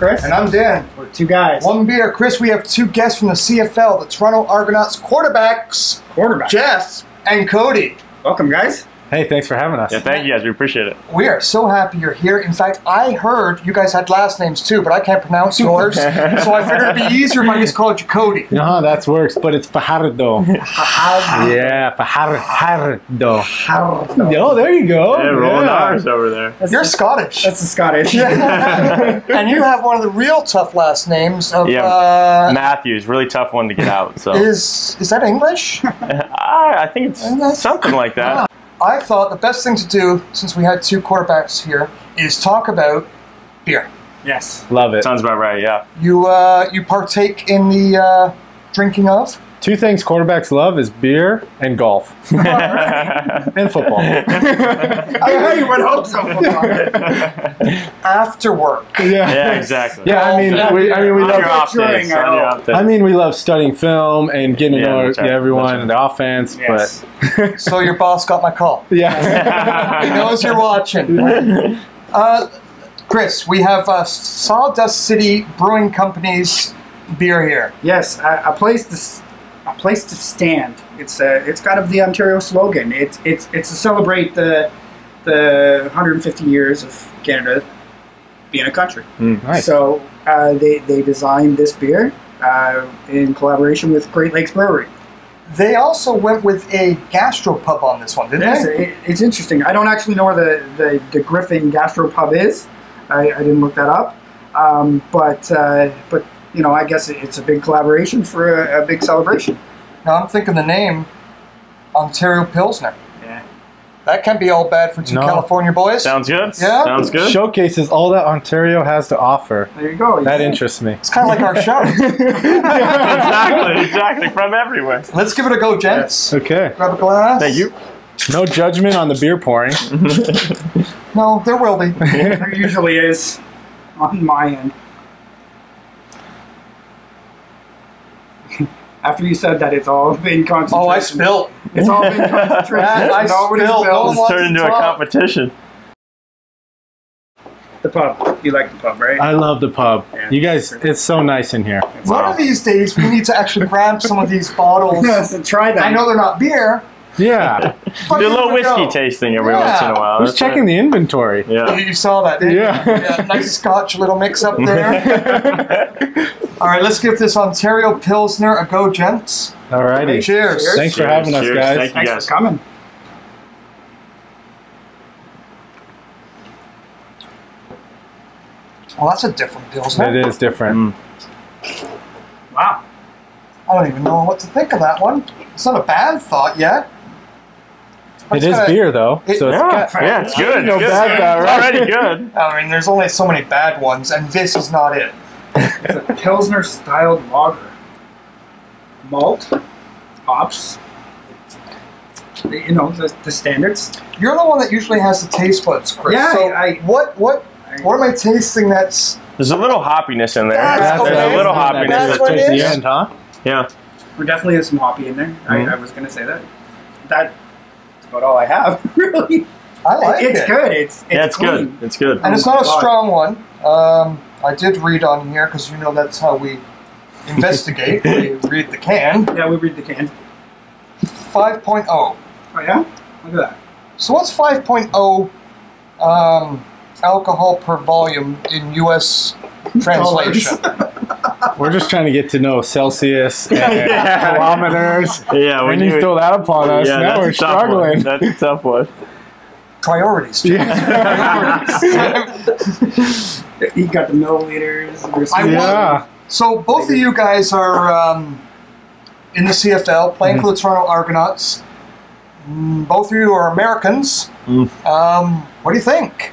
Chris. And I'm Dan. We're two guys. One beer. Chris, we have two guests from the CFL, the Toronto Argonauts quarterbacks, Quarterbacks. Jeff and Cody. Welcome, guys. Hey, thanks for having us. Yeah, thank you guys. We appreciate it. We are so happy you're here. In fact, I heard you guys had last names too, but I can't pronounce yours. so I figured it'd be easier if I just called you Cody. You know how that works, but it's Fajardo. yeah, Fajardo. Oh, there you go. Yeah, rolling Yeah. R's over there. That's You're the, Scottish. That's the Scottish. and you have one of the real tough last names of Yeah. uh, Mathews, really tough one to get out. So is is that English? I, I think it's that's- something like that. I thought the best thing to do, since we had two quarterbacks here, is talk about beer. yes. Love it. Sounds about right. Yeah. You uh, you partake in the uh, drinking of Two things quarterbacks love is beer and golf and football. I know you would hope so. Football. After work. yeah, exactly. Yeah, I mean, we, I mean, we love. off days. During, I On your know. off days. I mean, we love studying film and getting to Yeah, know right. yeah, everyone That's and the offense. Yes. But So your boss got my call. yeah, He knows you're watching. Uh, Chris, we have uh, Sawdust City Brewing Company's beer here. Yes, a, a place to s- a place to stand. It's uh, it's kind of the Ontario slogan. It's it's it's to celebrate the the 150 years of Canada being a country. nice. So uh, they they designed this beer uh, in collaboration with Great Lakes Brewery. They also went with a gastropub on this one, didn't Yes, they? it, it's interesting. I don't actually know where the, the, the Griffon Gastropub is. I, I didn't look that up. Um, but uh, but you know, I guess it, it's a big collaboration for a, a big celebration. Now I'm thinking the name Ontario Pilsner. Yeah. That can't be all bad for two No. California boys. Sounds good. Yeah? Sounds good. Showcases all that Ontario has to offer. There you go. That interests me. It's kind of like our show. exactly. Exactly. From everywhere. Let's give it a go, gents. Okay. Grab a glass. Thank you. No judgment on the beer pouring. No, there will be. There usually is on my end. After you said that, it's all been concentration. Oh, I spilled. It's all been concentration. I Nobody spilled. No It's turned into a Talk. competition. The pub. You like the pub, right? I love the pub. Yeah. You guys, it's so nice in here. One of these days, we need to actually grab some of these bottles. so try that. I know they're not beer. Yeah. but Do a little whiskey go. tasting every Yeah. once in a while. Who's That's checking it. the inventory? Yeah. You saw that, didn't you? Yeah. Nice scotch little mix up there. All right, let's give this Ontario Pilsner a go, gents. Alrighty. Cheers. Cheers. Thanks for having us, Cheers. guys. Thank you Thanks guys. for coming. Well, that's a different Pilsner. It is different. Hmm. Wow. I don't even know what to think of that one. It's not a bad thought yet. It It's is got- beer, though. It- so it's Yeah, got, yeah, it's good. No Good. bad about it, It's right? already good. I mean, there's only so many bad ones, and this is not it. It's Pilsner styled lager. Malt, hops, the- you know, the, the standards. You're the one that usually has the taste buds, Chris. Yeah, So I- what what what am I tasting? That's There's a little hoppiness in there. That's There's okay. a little That's hoppiness. what towards it the end, huh? Yeah. There definitely is some hoppy in there. Mhm. I, I was going to say that. That's about all I have, really. I like it's it. good. It's, it's yeah, it's clean. good. It's good. and it's not a strong one. Um, I did read on here because you know that's how we investigate. we read the can. Yeah, we read the can. 5.0. Oh, yeah? Look at that. So what's 5.0 um, alcohol per volume in U.S. translation? We're just trying to get to know Celsius and Yeah. kilometers. Yeah, when When you you throw that upon us, yeah, now we're a tough one. struggling. That's a tough one. Priorities. You got the milliliters. I some- Yeah. So both of you guys are um, in the CFL, playing for the Toronto Argonauts. Mm, Both of you are Americans. Mm. Um, what do you think?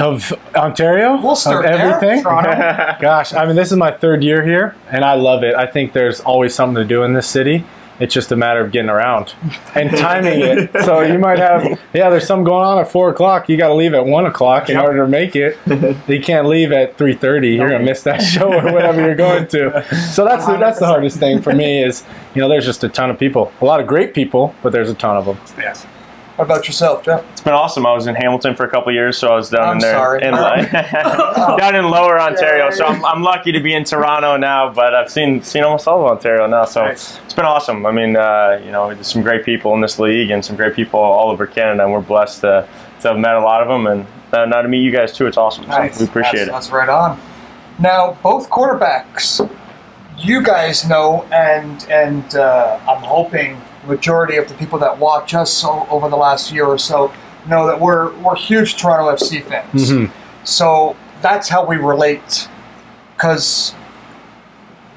Of Ontario? We'll start of everything? Toronto. Gosh, I mean, this is my third year here, and I love it. I think there's always something to do in this city. It's just a matter of getting around and timing it. So you might have, yeah, there's something going on at four o'clock. You got to leave at one o'clock in Yep. order to make it. You can't leave at three thirty. You're gonna miss that show or whatever you're going to. So that's the, that's the hardest thing for me is, you know, there's just a ton of people, a lot of great people, but there's a ton of them. Yes. What about yourself, Jeff? It's been awesome. I was in Hamilton for a couple years, so I was down I'm in there sorry. in down in Lower Ontario. So I'm, I'm lucky to be in Toronto now, but I've seen seen almost all of Ontario now. So Nice. it's been awesome. I mean, uh, you know, there's some great people in this league and some great people all over Canada, and we're blessed to, to have met a lot of them and uh, now to meet you guys too. It's awesome. So we appreciate that's, it. That's right on. Now, both quarterbacks, you guys know, and and uh, I'm hoping majority of the people that watch us over the last year or so know that we're we're huge Toronto FC fans. Mhm. So that's how we relate, because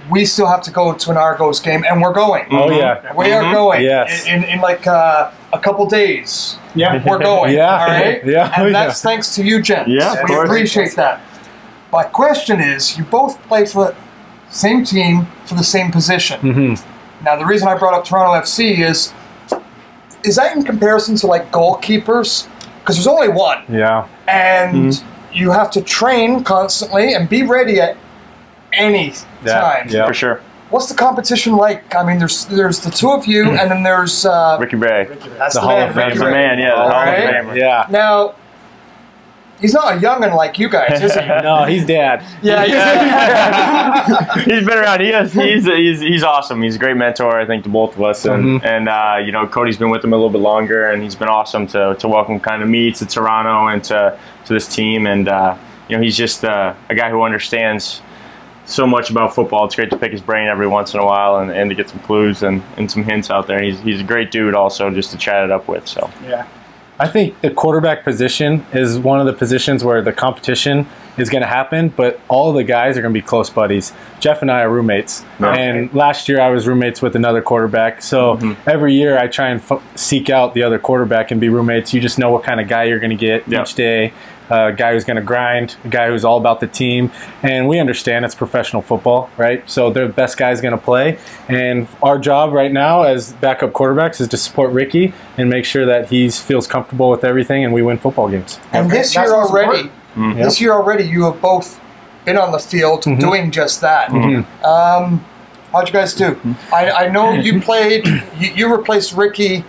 we still have to go to an Argos game, and we're going. Oh yeah. We are Mhm. going Yes. in, in, in like uh, a couple days. Yeah. We're going. Yeah. All right. Yeah. And Oh, yeah. that's thanks to you, gents. Yeah, of we appreciate that. My question is, you both play for the same team for the same position. hmm Now, the reason I brought up Toronto FC is, is that in comparison to like goalkeepers? Because there's only one, Yeah. and Mm-hmm. you have to train constantly and be ready at any Yeah, time. yeah. For sure. What's the competition like? I mean, there's there's the two of you, and then there's uh, Ricky Ray. that's The the, Hall man, of Ricky That's the man, yeah, the Hall Hall of of Famer. Yeah. Now, he's not a youngin' like you guys, is he? No, he's dad. yeah, he's, he's been around. He has, he's, he's he's awesome. He's a great mentor, I think, to both of us. And Mhm. and uh, you know, Cody's been with him a little bit longer, and he's been awesome to, to welcome kind of me to Toronto and to to this team. And uh, you know, he's just uh, a guy who understands so much about football. It's great to pick his brain every once in a while and, and to get some clues and, and some hints out there. And he's he's a great dude also just to chat it up with. So Yeah. I think the quarterback position is one of the positions where the competition is going to happen, but all the guys are going to be close buddies. Jeff and I are roommates, Yeah. and last year I was roommates with another quarterback. So mm-hmm. every year I try and f- seek out the other quarterback and be roommates. You just know what kind of guy you're going to get Yeah. each day. A guy who's going to grind, a guy who's all about the team, and we understand it's professional football, right? So they're the best guy's going to play, and our job right now as backup quarterbacks is to support Ricky and make sure that he feels comfortable with everything, and we win football games. and Okay, this that's year what's already, important. this year already, you have both been on the field Mhm. doing just that. Mhm. Um, how'd you guys do? I, I know you played. You, you replaced Ricky.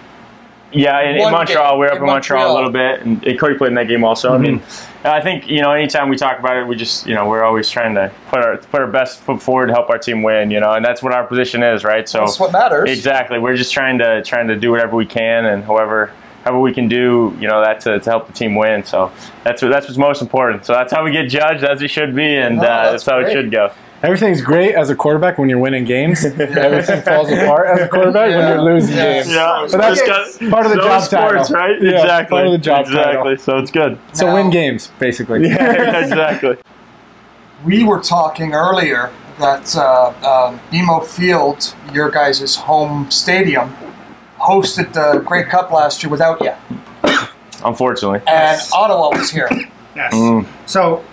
Yeah, in, in Montreal, game we are up in in Montreal, Montreal. a little bit, and, and Cody played in that game also. I mean, I think you know, anytime we talk about it, we just you know, we're always trying to put our put our best foot forward to help our team win. You know, and that's what our position is, right? So That's what matters. exactly, we're just trying to trying to do whatever we can, and however however we can do, you know, that to, to help the team win. So that's what that's what's most important. So that's how we get judged, as it should be, and No, uh, that's that's how great. it should go. Everything's great as a quarterback when you're winning games. Everything falls apart as a quarterback when you're losing Yeah. games. Yeah, But that's Just got- part of the those job sports, title. right? Yeah, exactly. part of the job exactly. title. So it's good. So Now- win games, basically. Yeah, exactly. we were talking earlier that uh, um, BMO Field, your guys' home stadium, hosted the Grey Cup last year without you, Unfortunately. and Yes. Ottawa was here. Yes. Mm. So,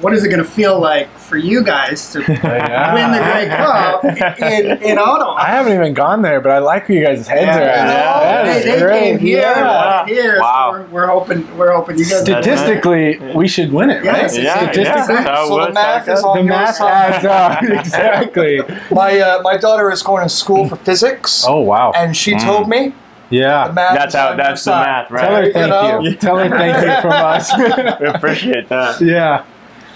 what is it going to feel like for you guys to Yeah. win the Grey Cup in, in Ottawa? I haven't even gone there, but I like where you guys' heads Yeah, are at. yeah. That they, they great. came here, Yeah. won here. Wow. So we're, we're hoping. We're hoping you guys. That's Statistically, we should win it, right? Yes, Yeah, Statistically, yeah. How it So the math how it is goes. on the your math side. adds up. exactly. My uh, my daughter is going to school for physics, Oh wow. and she Mm. told me Yeah. math. That's is how. That's the side. math, Tell her right? thank know? you. Tell her thank you from us. We appreciate that. Yeah.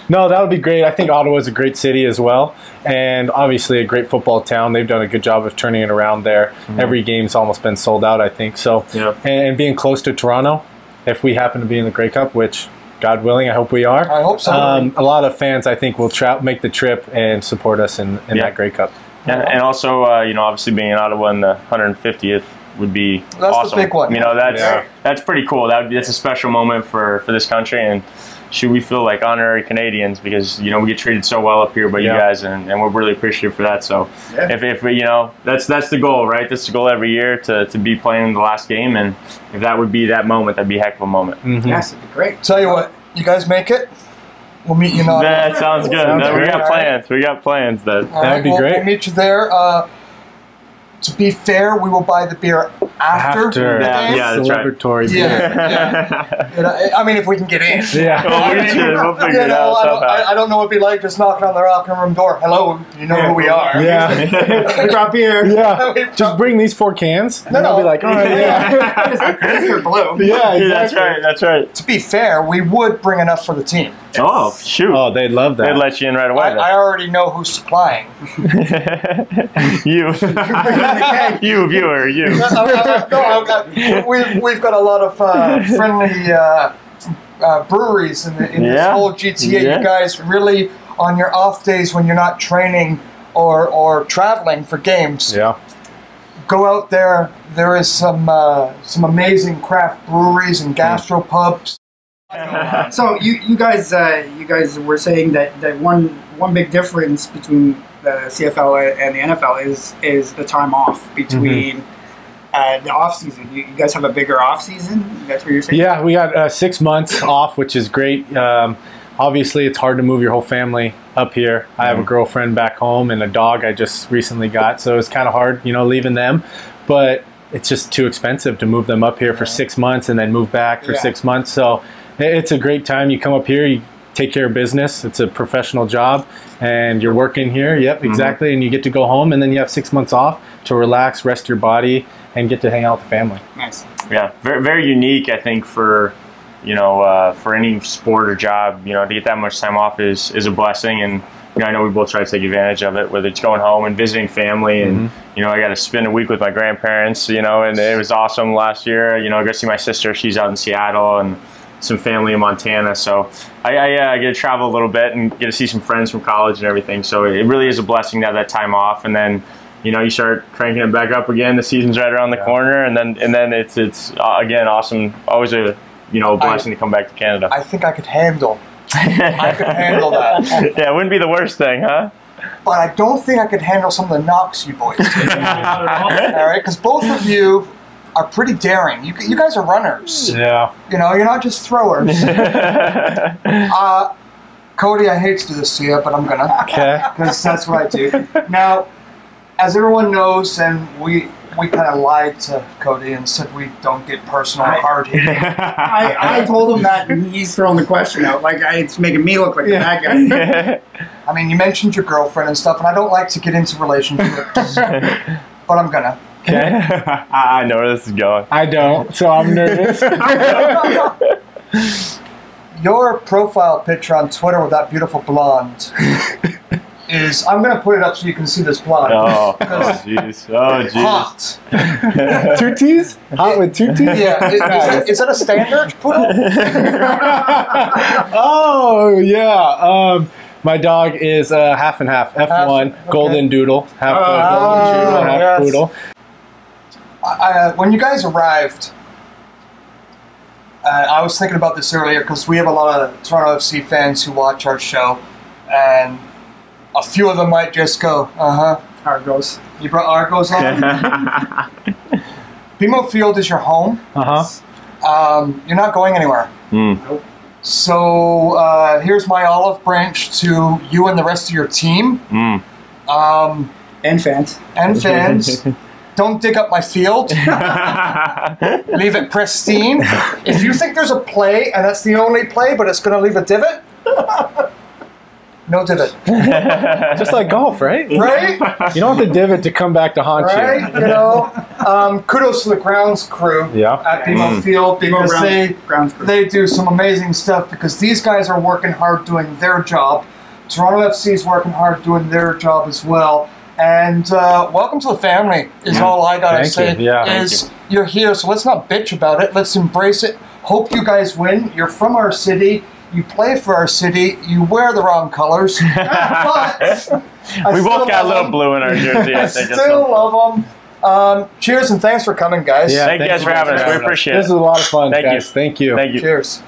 No, that would be great. I think Ottawa's a great city as well, and obviously a great football town. They've done a good job of turning it around there. Every game's almost been sold out, I think. So, Yeah. and, and being close to Toronto, if we happen to be in the Grey Cup, which God willing, I hope we are. I hope so. Um, a lot of fans, I think, will tra- make the trip and support us in, in Yeah. that Grey Cup. And, and also, uh, you know, obviously being in Ottawa in the 150th would be That's the big one. You know, that's Yeah. that's pretty cool. That that's a special moment for for this country, and should we feel like honorary Canadians because you know we get treated so well up here by you guys, and, and we're really appreciative for that. So Yeah. if if we, you know that's that's the goal, right? That's the goal every year to to be playing the last game, and if that would be that moment, that'd be a heck of a moment. Mhm. Yes, it'd be great. Tell you what, you guys make it. We'll meet you in Ottawa. That sounds good. Sounds No, we got plans. We got plans. That that'd be we'll, great. We'll meet you there. Uh, to be fair, we will buy the beer after, After the Yeah, yeah. that's right. celebratory. Yeah. You know, I mean, if we can get in. Yeah. Oh, we should. We'll figure You it know, out I don't, somehow. I, I don't know what it'd be like just knocking on the locker room door. Hello, you know who we are. Yeah. we brought beer. Yeah. Just bring these four cans. And No, they'll no. be like, all right, yeah. They're blue. yeah, Yeah, that's right. That's right. To be fair, we would bring enough for the team. Oh, shoot. Oh, they'd love that. They'd let you in right away. I, I already know who's supplying. you. you, viewer, you. No, I- no, I've got- we've, we've got a lot of uh, friendly uh, uh, breweries in, the, in this whole GTA. Yeah. You guys really, on your off days when you're not training or, or traveling for games, yeah. go out there. There is some uh, some amazing craft breweries and gastropubs. So you, you guys uh, you guys were saying that, that one one big difference between the CFL and the NFL is is the time off between uh, the off season. You, you guys have a bigger off season. That's what you're saying. Yeah, we got uh, six months off, which is great. Um, obviously, it's hard to move your whole family up here. I have a girlfriend back home and a dog I just recently got, so it's kind of hard, you know, leaving them. But it's just too expensive to move them up here for six months and then move back for Yeah. six months. So it's a great time. You come up here, you take care of business. It's a professional job, and you're working here. Yep, exactly. And you get to go home, and then you have six months off to relax, rest your body, and get to hang out with the family. Nice. yeah, very, very unique. I think for you know uh, for any sport or job, you know, to get that much time off is is a blessing, and you know, I know we both try to take advantage of it. Whether it's going home and visiting family, and you know, I got to spend a week with my grandparents, you know, and it was awesome last year. You know, I go see my sister; she's out in Seattle, and some family in Montana. So I, I, uh, I get to travel a little bit and get to see some friends from college and everything. So it really is a blessing to have that time off, and then you know you start cranking it back up again. The season's right around the Yeah. corner, and then and then it's it's uh, again awesome. Always a you know a blessing to come back to Canada. I think I could handle. I could handle that, yeah, it wouldn't be the worst thing, huh? but I don't think I could handle some of the knocks you boys do. Not at all. All right, because both of you are pretty daring. You, you guys are runners. Yeah. You know, you're not just throwers. Uh, Cody, I hate to do this to you, but I'm gonna. Okay. because that's what I do. Now, as everyone knows, and we we kind of lied to Cody and said we don't get personal I- hard hitting. I, I told him that, and he's throwing the question out. Like I, it's making me look like the bad guy. I mean, you mentioned your girlfriend and stuff, and I don't like to get into relationships, but I'm gonna. Okay. I know where this is going. I don't, so I'm nervous. Your profile picture on Twitter with that beautiful blonde is. I'm gonna put it up so you can see this blonde. Oh, oh, jeez. Oh, jeez. Hot. two T's? Hot with two T's? Yeah. Is, is that, is that a standard poodle? oh, yeah. Um, my dog is uh, half and half. F1, okay. golden doodle. Half uh, Oh, golden doodle, half yes. poodle. I, uh, when you guys arrived, uh, I was thinking about this earlier because we have a lot of Toronto FC fans who watch our show, and a few of them might just go, "Uh huh." How it. You brought Argos on. BMO Field is your home. Uh huh. Um, you're not going anywhere. Mm. So uh, here's my olive branch to you and the rest of your team Mm. um, And fans. and fans. Don't dig up my field. leave it pristine. If you think there's a play and that's the only play, but it's going to leave a divot, no divot, Just like golf, right? right? You don't want the divot to come back to haunt Right? You know. Um, kudos to the grounds crew you. Yeah. at BMO Mm. Field because Grounds- they grounds crew. they do some amazing stuff because these guys are working hard doing their job. Toronto FC is working hard doing their job as well. And uh, welcome to the family is all I gotta Thank say. you. Yeah, thank is you. are here, so let's not bitch about it. Let's embrace it. Hope you guys win. You're from our city. You play for our city. You wear the wrong colors, we both got a little them. blue in our jersey, I I still love them. Um, cheers and thanks for coming, guys. Yeah, Thank you thanks guys for having us. We appreciate it. This it. is a lot of fun, Thank you. Thank you. Thank you. Cheers.